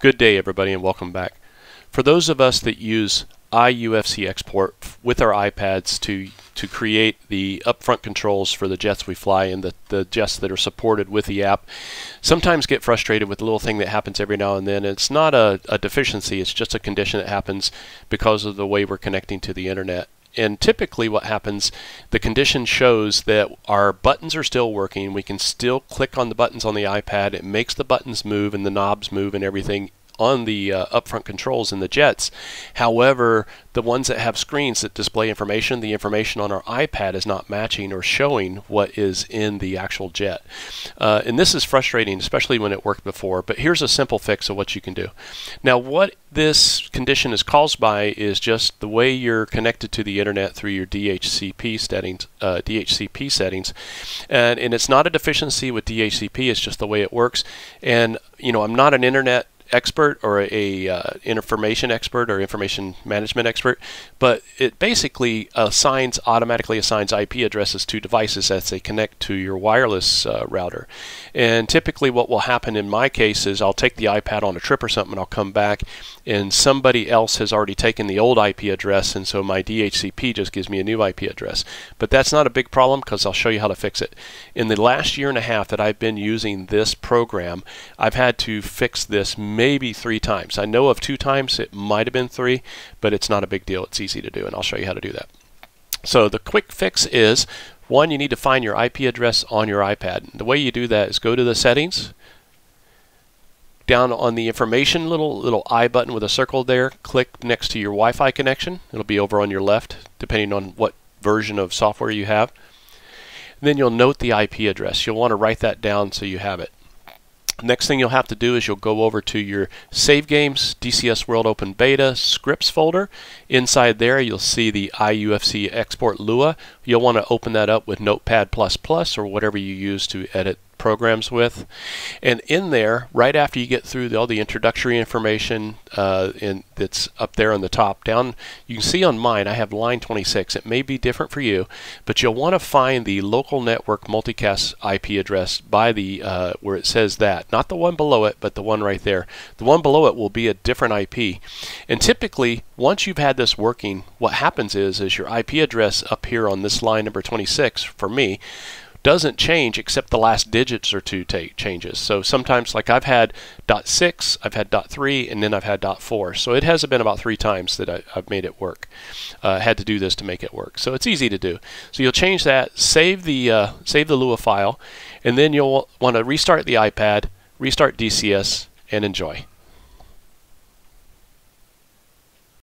Good day everybody and welcome back. For those of us that use IUFC export with our iPads to to create the upfront controls for the jets we fly and the, the jets that are supported with the app, sometimes get frustrated with a little thing that happens every now and then. It's not a, a deficiency, it's just a condition that happens because of the way we're connecting to the internet and typically what happens the condition shows that our buttons are still working we can still click on the buttons on the iPad it makes the buttons move and the knobs move and everything on the uh, upfront controls in the jets. However, the ones that have screens that display information, the information on our iPad is not matching or showing what is in the actual jet. Uh, and this is frustrating, especially when it worked before. But here's a simple fix of what you can do. Now, what this condition is caused by is just the way you're connected to the internet through your DHCP settings. Uh, DHCP settings, and and it's not a deficiency with DHCP. It's just the way it works. And you know, I'm not an internet expert or a uh, information expert or information management expert, but it basically assigns automatically assigns IP addresses to devices as they connect to your wireless uh, router. And typically, what will happen in my case is I'll take the iPad on a trip or something, and I'll come back, and somebody else has already taken the old IP address, and so my DHCP just gives me a new IP address. But that's not a big problem because I'll show you how to fix it. In the last year and a half that I've been using this program, I've had to fix this maybe three times. I know of two times, it might have been three, but it's not a big deal. It's easy to do, and I'll show you how to do that. So the quick fix is, one, you need to find your IP address on your iPad. The way you do that is go to the settings, down on the information little little I button with a circle there, click next to your Wi-Fi connection. It'll be over on your left, depending on what version of software you have. And then you'll note the IP address. You'll want to write that down so you have it. Next thing you'll have to do is you'll go over to your Save Games, DCS World Open Beta, Scripts folder. Inside there you'll see the IUFC Export Lua. You'll want to open that up with Notepad++ or whatever you use to edit programs with. And in there, right after you get through the, all the introductory information uh, in, that's up there on the top, down, you can see on mine, I have line 26. It may be different for you, but you'll want to find the local network multicast IP address by the uh, where it says that. Not the one below it, but the one right there. The one below it will be a different IP. And typically, once you've had this working, what happens is, is your IP address up here on this line number 26 for me doesn't change except the last digits or two take changes. So sometimes like I've had dot six, I've had dot three, and then I've had dot four. So it has been about three times that I, have made it work. Uh, had to do this to make it work. So it's easy to do. So you'll change that, save the uh, save the Lua file, and then you'll want to restart the iPad, restart DCS, and enjoy.